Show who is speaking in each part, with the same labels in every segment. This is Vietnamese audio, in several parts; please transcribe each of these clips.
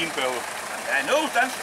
Speaker 1: machine power. I know, that's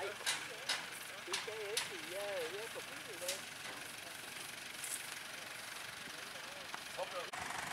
Speaker 1: Ờ, không được.